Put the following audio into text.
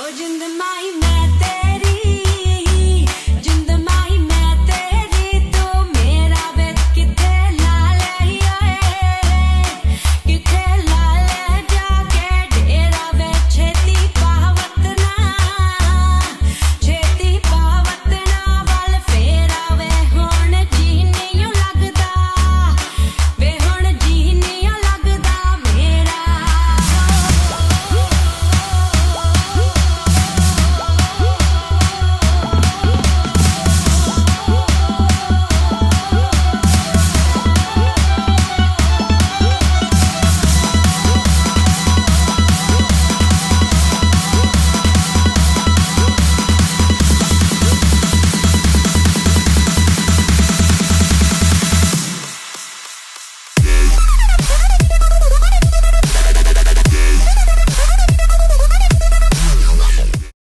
Hoje ainda mais